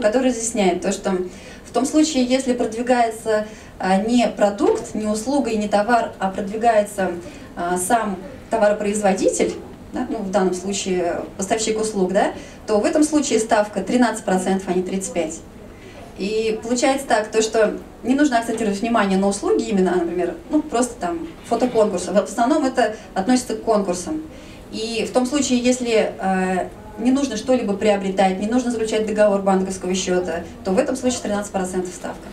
который разъясняет то, что в том случае, если продвигается а, не продукт, не услуга и не товар, а продвигается а, сам товаропроизводитель, да, ну, в данном случае поставщик услуг, да, то в этом случае ставка 13%, а не 35%. И получается так, то, что не нужно акцентировать внимание на услуги именно, например, ну просто там фотоконкурсы. В основном это относится к конкурсам. И в том случае, если э, не нужно что-либо приобретать, не нужно заключать договор банковского счета, то в этом случае 13% ставка.